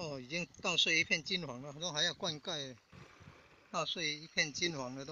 哦，已经稻穗一片金黄了，都还要灌溉，稻穗一片金黄了都。